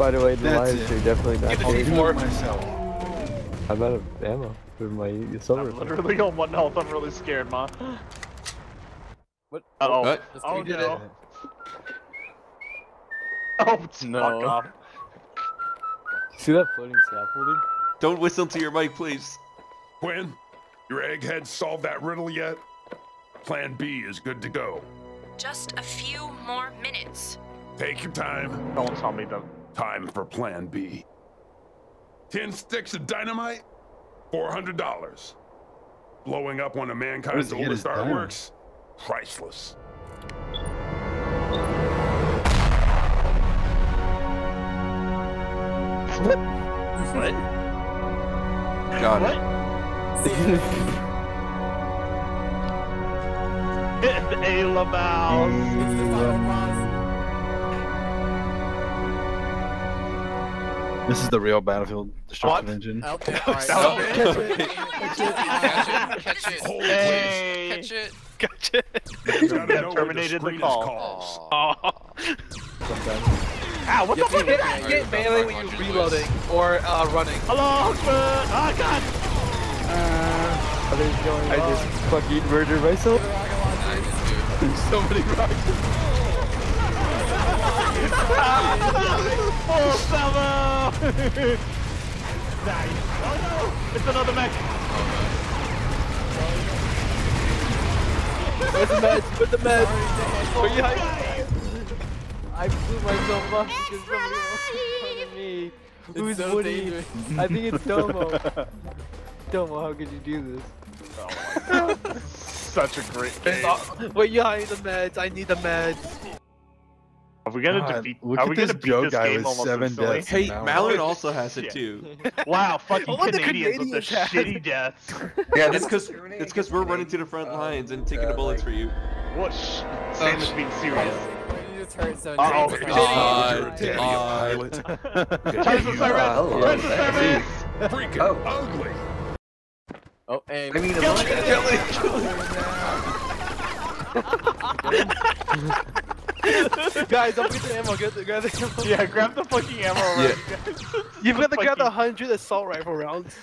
By the way, the That's lions it. are definitely not Give it kidding. four. myself. I'm out of ammo for my assault I'm rifle. literally on one health. I'm really scared, ma. What? Uh oh. What? Oh You did no. it. Oh No. fuck off. See that floating scaffolding? Don't whistle to your mic, please. Quinn, your egghead solved that riddle yet? Plan B is good to go. Just a few more minutes. Take your time. Don't tell me the. Time for Plan B. Ten sticks of dynamite, four hundred dollars. Blowing up one of mankind's does he get oldest his artworks, priceless. What? Got What? it. Ayla Mouse. This is the real Battlefield destruction What? engine. Out there. Alright. Stop so- it. Catch it. Catch it. Hold Hey. Catch it. Gotcha. please. You That the terminated the call. calls. Aw. Oh. Ow, what the fuck is that? Get melee when you're reloading or uh, running. Hello, Akbar. Oh god. Are they going I just fucking murdered myself. so many rockets. Full summer. Nice. Oh no, it's another mech. With the meds. put the meds. Where you hiding? I blew myself up because somebody was in front of me. Who's so Woody? dangerous. I think it's Domo. Domo, how could you do this? Oh Such a great game. Where you hiding the meds? I need the meds. Are we gonna God, defeat? look are at we this gonna beat this guy game with almost seven deaths. Hey, Now- Malin also has it Shit. too. Wow, fucking What the Canadians with the Canadians had. shitty deaths. Yeah, it's because it's because we're running to the front lines and taking the bullets for you. Whoosh. Sam is being serious. You just heard so Uh-oh. Hey, you're a daddy uh, pilot. Turns the service. Turns the service. Freaking ugly. Oh, hey. I mean, kill Guys, don't get the ammo. Get the, grab the ammo. Yeah, grab the fucking ammo already. guys. You've got to grab the 100 assault rifle rounds.